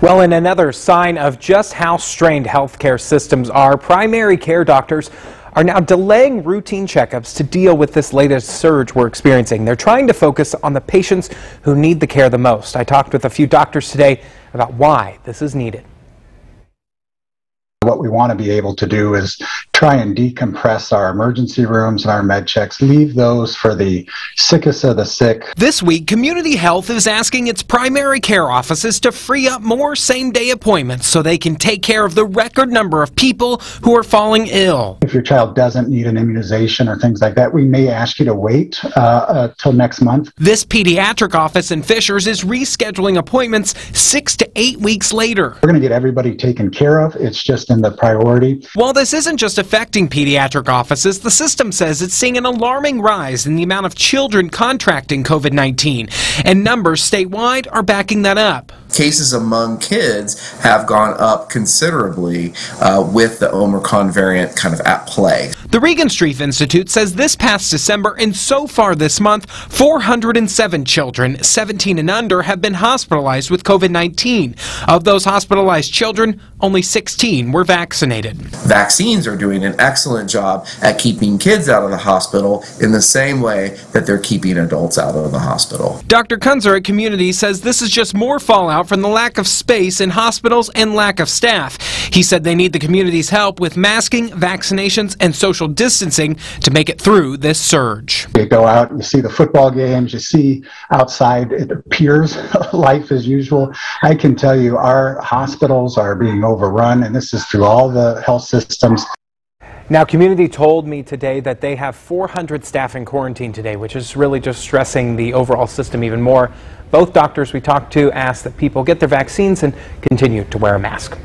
Well, in another sign of just how strained healthcare systems are, primary care doctors are now delaying routine checkups to deal with this latest surge we're experiencing. They're trying to focus on the patients who need the care the most. I talked with a few doctors today about why this is needed. What we want to be able to do is try and decompress our emergency rooms and our med checks, leave those for the sickest of the sick. This week, Community Health is asking its primary care offices to free up more same day appointments so they can take care of the record number of people who are falling ill. If your child doesn't need an immunization or things like that, we may ask you to wait uh, uh, till next month. This pediatric office in Fishers is rescheduling appointments six to eight weeks later. We're going to get everybody taken care of. It's just in the priority. While this isn't just affecting pediatric offices, the system says it's seeing an alarming rise in the amount of children contracting COVID 19, and numbers statewide are backing that up. Cases among kids have gone up considerably uh, with the Omicron variant kind of at play. The Regenstrief Institute says this past December and so far this month, 407 children 17 and under have been hospitalized with COVID 19. Of those hospitalized children, only 16 were vaccinated. Vaccines are doing an excellent job at keeping kids out of the hospital in the same way that they're keeping adults out of the hospital. Dr. Kunzer at Community says this is just more fallout from the lack of space in hospitals and lack of staff. He said they need the community's help with masking, vaccinations, and social distancing to make it through this surge. You go out, you see the football games, you see outside, it appears life as usual. I can tell you our hospitals are being overrun, and this is through all the health systems. Now, community told me today that they have 400 staff in quarantine today, which is really just stressing the overall system even more. Both doctors we talked to asked that people get their vaccines and continue to wear a mask.